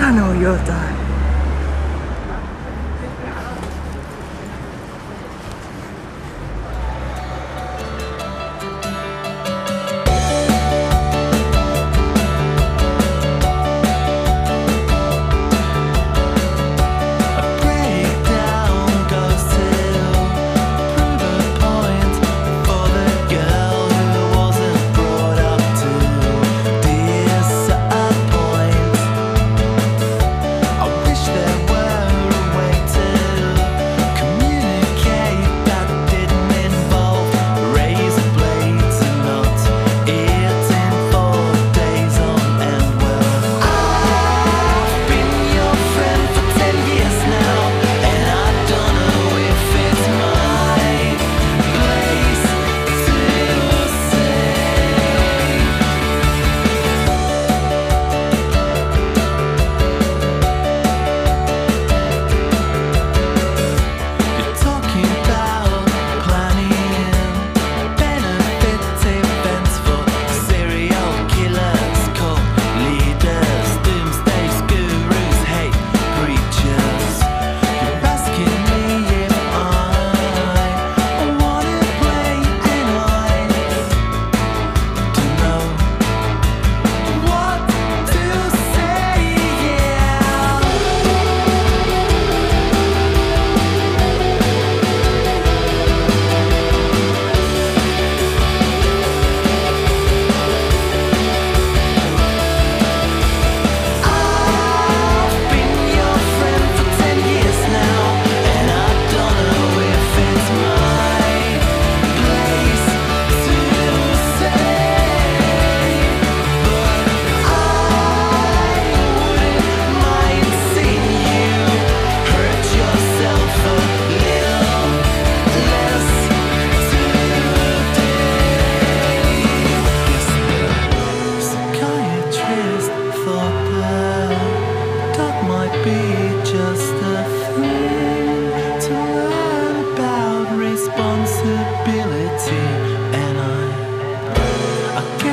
Sana uyuyordu. I